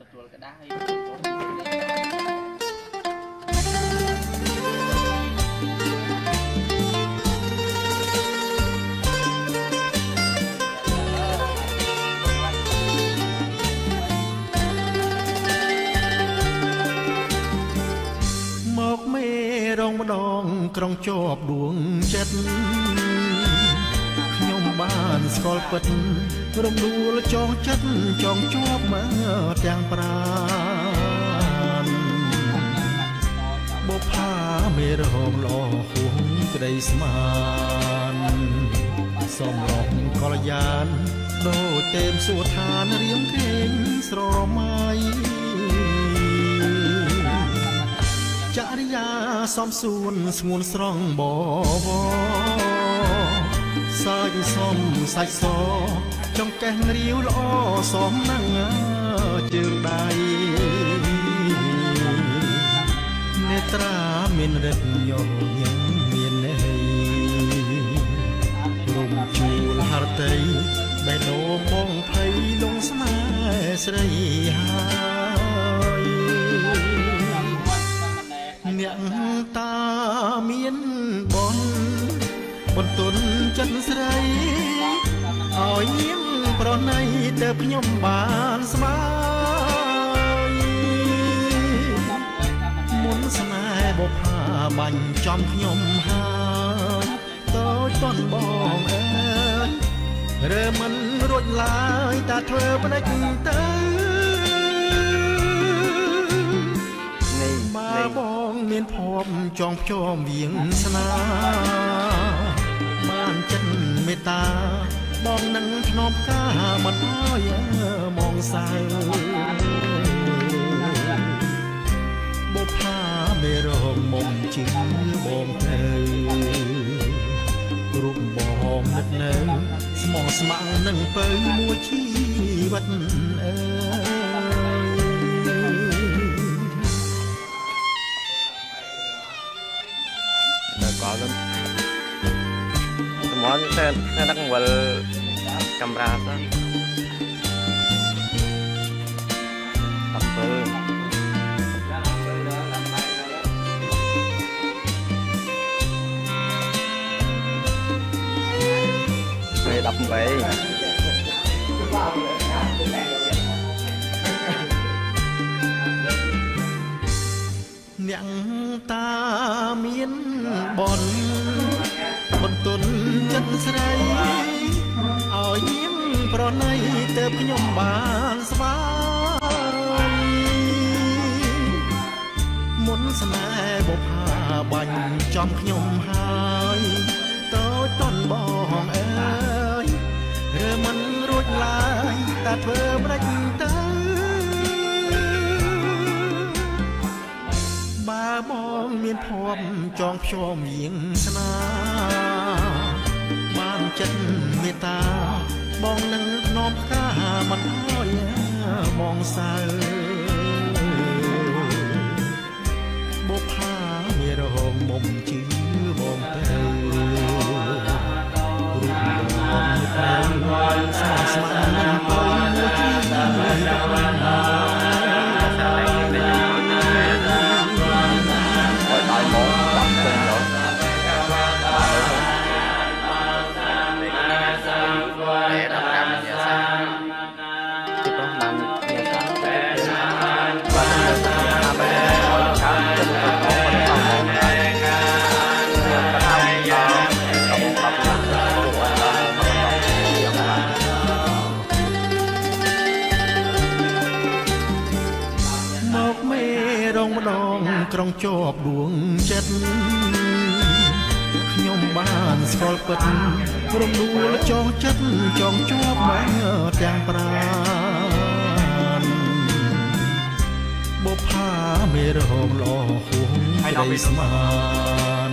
ទទួលกระดาษហើយមកមេរងម្ដងក្រុងជាប់ដួងចិត្តខ្ញុំ បានស្គាល់ពិតរំដួលចងចិត្តចងជាប់មកទាំងប្រានបុផាមេរងលោហួងក្តីស្មានសំរងកលយានដូចទេមសួរឋានរៀងគេងស្រមៃចរិយាសំសួនស្ងួនស្រងបវ សាច់សំសាច់សចង្កេះរាវល្អសំណាំងជើងដៃ បាញ់ចំខ្ញុំហើយតូចតនបងអើយរើមិនរួចឡើយតាធ្វើផ្ដេចទៅនេះបើនេះបងមានភ័ព្វចងភ្ជាប់វៀងស្នាបានចិត្តមេត្តាបងនឹងធ្នមការមិនអើយមកសៅ មេរងមុំជឿបងទៅរូបបងនឹកនៅស្មោះស្ម័គ្រនឹងពៅមួយជីវិតអើយដល់កលទៅសមនតែតែដឹកវល់កាមេរ៉ាសិន 18អ្នកតាមានបនបន្ទុនចិត្តស្រីឲ្យញៀមប្រណីទៅខ្ញុំបានស្វាយមុនស្នេហ៍បុផាបាញ់ចំខ្ញុំហើយតូចតនបងអើយ រើមិនរួចឡើយតែធ្វើម្ដេចទៅបើបងមានភ័ព្វចងភ្ជាប់វៀងស្នាបានចិត្តមេត្តាបងនឹងនាំផ្កាមិនអើយបងសៅបុផាមានរហងមុំ ជាប់ដួងចិត្តខ្ញុំបានស្គាល់ពិតរំដួលចងចិត្តចងជាប់មកទាំងប្រានបុផាមេរងលោហួងក្តីស្មាន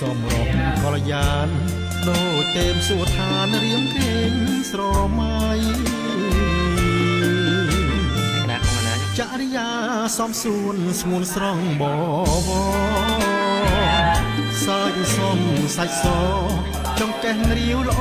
សំរងកលយានដូចទេមសួរឋានរៀងគេងស្រមៃ រិយាសំសួនស្ងួនស្រងបវសាច់សំសាច់សចង្កេះរាវល្អ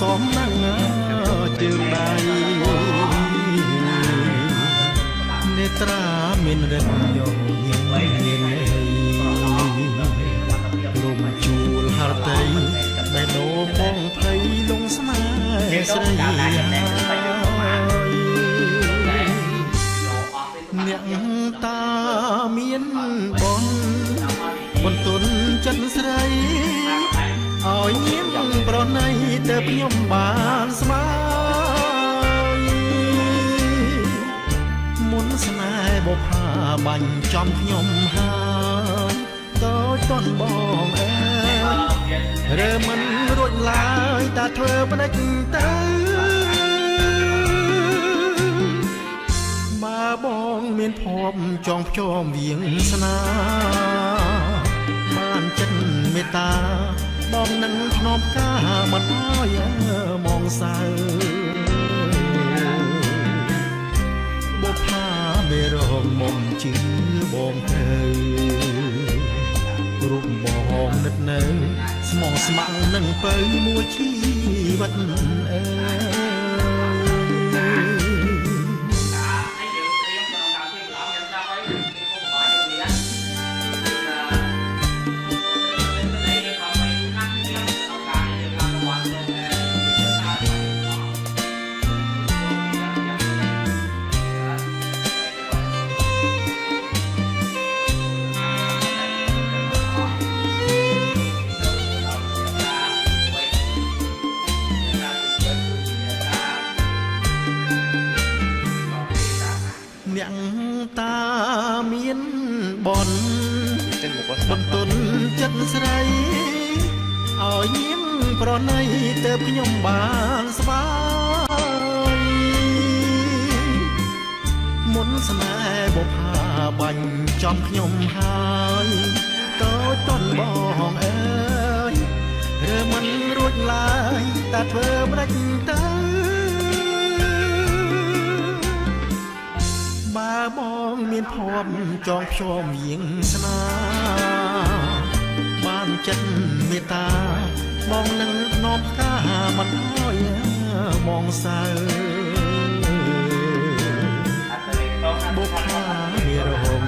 សំណាំងជើងដៃមានរិទ្ធយកញញមាន តាមានបនបន្ទុនចិត្តស្រីឲ្យញៀមប្រណីទៅខ្ញុំបានស្មើមុនស្នេហ៍បុផាបាញ់ចំខ្ញុំហើយតូចតន់បងអើយរើមិនរួចឡើយតាធ្វើបដិចទៅ មានភ័ព្វចងភ្ជាប់វៀងស្នាបានចិត្តមេត្តាបងនឹងធ្នមការមិនអើយមកសៅបុផាមេរងមុំជឿបងទៅរូបបងនឹកនៅ ស្មោះស្ម័គ្រនឹងពៅមួយជីវិតអើយ បន Trên một quá បន្ទុនចិត្តស្រីឲ្យញៀមប្រណីទៅខ្ញុំបានស្បាយមុនស្នេហ៍បុផាបាញ់ចំខ្ញុំហើយតូចតន់បងអើយរើមិនរួចឡើយតែធ្វើម្ដេចទៅ បើបងមានភ័ព្វចងភ្ជាប់វៀងស្នាបានចិត្តមេត្តាបងនឹងធ្នមការមិនអើយមកសៅបុកខាមានរហម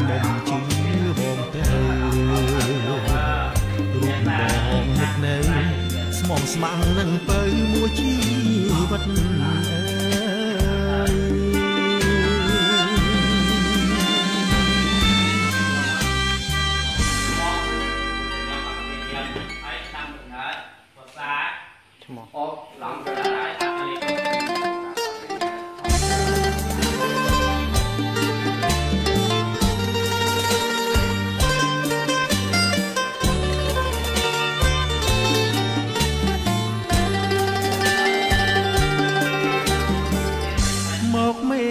មុំជឿបងទៅរូបបងនឹកនៅ ស្មងស្មាំងនឹងពៅមួយជីវិត ឈ្មោះអូឡងទៅដល់ហើយមកមេ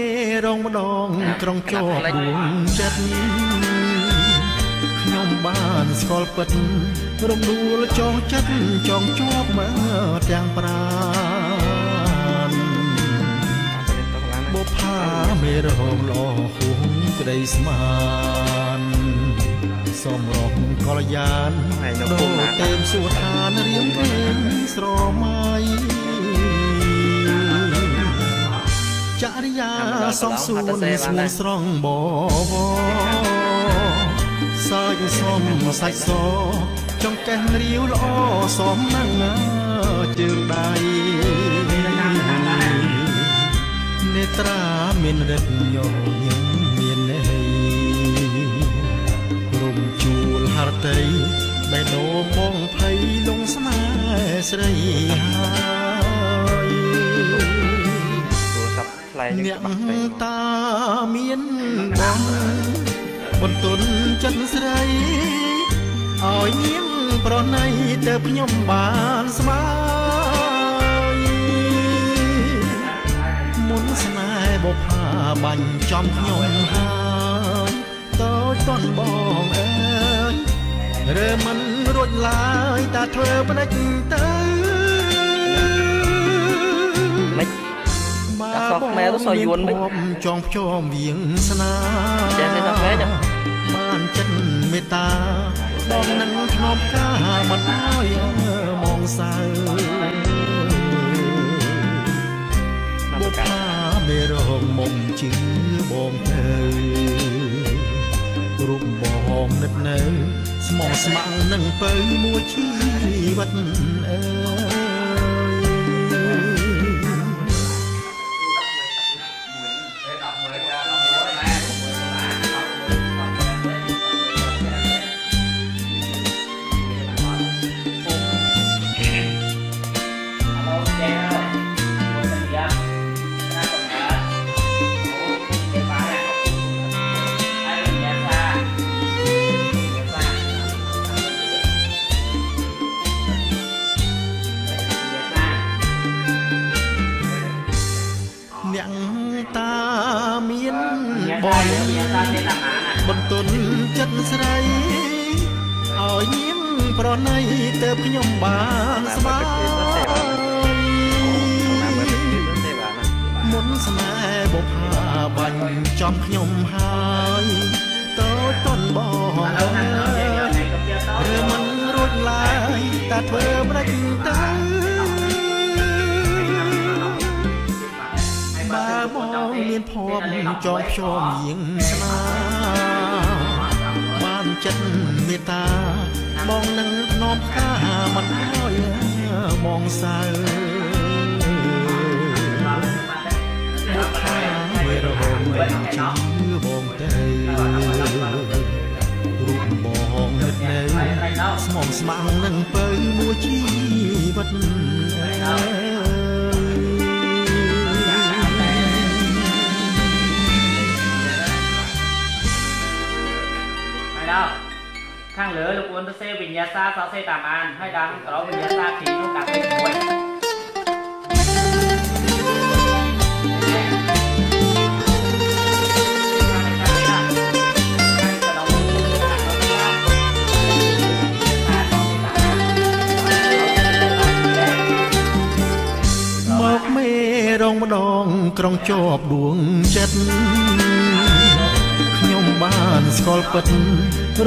រងម្ដងត្រង់ជាប់ដួងចិត្ត ខ្ញុំបានស្គាល់ពិតរំដួលចងចិត្តចងជាប់មកទាំងប្រាណបុផាមេរហមលោហួងក្តីស្មានសំរងកលយានថ្ងៃនៅដូគុំណាទេមសួរឋានរៀងគេស្រមៃចរិយាសំសួនស្មួនស្រងបវ សើចសំសាច់សចង្កេះរាវល្អសមនឹងជើងដៃនេត្រាមានរិទ្ធញញឹមមានន័យរំជួលហរតីបេះដូងបងភ័យលងស្នេហ៍ស្រីហើយទូរស័ព្ទថ្លៃជាងអ្នកច្បាស់ពេកមកតាមានបង បន្ទុនចិត្តស្រីឲ្យញៀមប្រណីទៅខ្ញុំបានស្បាយមុនស្នេហ៍បុផាបាញ់ចំខ្ញុំហើយតូចតន់បងអើយរើមិនរួចឡើយតាធ្វើបដិចទៅមិនបើដាក់សក់ខ្មែរទៅសក់យួនមិនភ័ព្វចងភ្ជាប់វៀងស្នាចេះទេសក់ខ្មែរចា៎ បានចិត្តមេត្តាបងនឹងធ្នមការមិនអើយមកសៅបុមកកាផាមេរងមុំជឿបងទៅរូបបងនឹកនៅ ស្មោះស្ម័គ្រនឹងពៅមួយជីវិតអើយ អ្នកតាមានបនបន្ទន់ចិត្តស្រីឲ្យញៀងប្រណីទៅខ្ញុំបានស្បាយមុនស្នេហ៍បុផាបាញ់ចំខ្ញុំហើយតូចតនបងអើយឬមិនរួចឡើយតែធ្វើមិនដេចទៅ មានភ័ព្វចងភ្ជាប់យាងស្នាបានចិត្តមេត្តាបងនឹងធ្នមផ្កាមិនអើយបងសៅបុកខាវេរហមវិញជឿបងទៅរូបបងនឹកនៅស្មងស្មាំងនឹងពៅមួយជីវិតអើយ ខាងលើលោកអ៊ុនទៅសេវិញ្ញាសាសរសេរតាមអានហើយដល់ក្រោមវិញ្ញាសាទីនោះកាត់លេខ1មកមេរងម្ដងក្រុងជាប់ដួងចិត្តខ្ញុំបានស្គាល់ពិត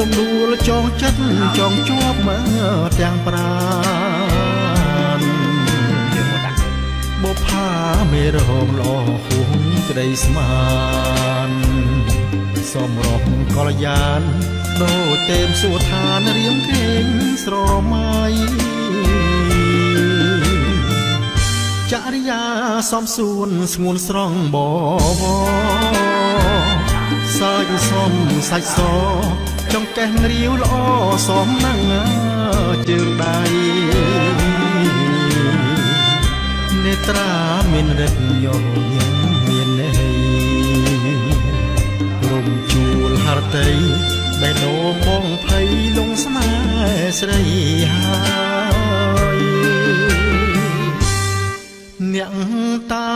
រំដួលចងចិត្តចងជាប់មើទាំងប្រានបុផាមេរងល្អហួងក្តីស្មានសំរងកលយានដូចទេមសួរឋានរៀងគេងស្រមៃចរិយាសំសួនស្ងួនស្រងបបសាច់សំសាច់ស ចង្កេះរាវល្អសំណាំងជើងដៃនេត្រាមានរិទ្ធយោញមានន័យរំជួលហរតីបេះដូងបងភ័យលងស្នេហ៍ស្រីហើយអ្នកតា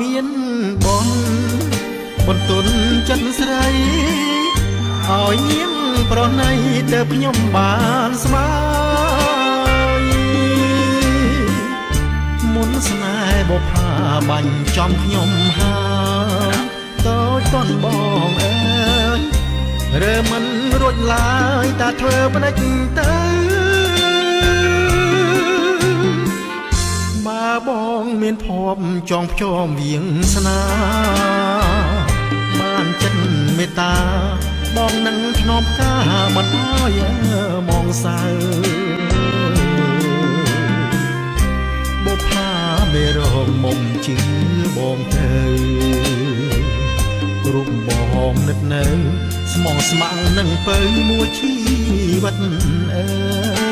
មានបនបន្ទន់ចិត្តស្រី ឲ្យញៀងប្រណីទៅខ្ញុំបានស្មាយមុនស្នេហ៍បុផាបាញ់ចំខ្ញុំហើយតូចតនបងអើយរើមិនរួចឡើយតែធ្វើផ្ដេចទៅបើបងមានភ័ព្វចងភ្ជាប់វៀងស្នាបានចិត្តមេត្តាប ងនឹងធ្នមផ្កាមិនអើយมองសៅបុផាមេរងមុំជឿបងទៅរូបបងនឹកនៅស្មងស្មាំងនឹងពៅមួយជីវិតអើ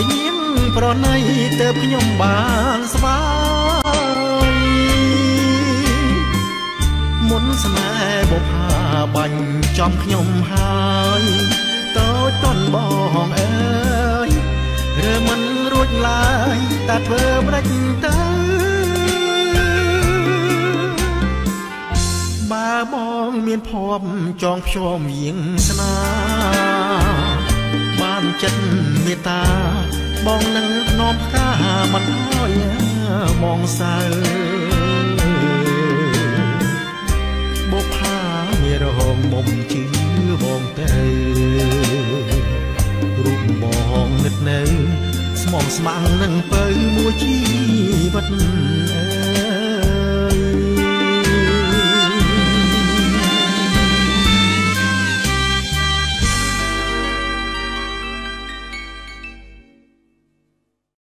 ឲ្យញៀងប្រណីទៅខ្ញុំបានស្វាយមុនស្នេហ៍បុផាបាញ់ចំខ្ញុំហើយតូចតនបងអើយឬមធ្វើម្ដេចទៅបើបងមានភ័ព្វចងភ្ជាប់យាងស្នាបាន ចិត្តមេត្តាបងនឹងនាំផ្កាមកឲ្យបងសៅបុផាមានរហងមុំជឿបងទៅរូបបងនឹកនៅ ស្មងស្មាំងនឹងពៅមួយជីវិតអើ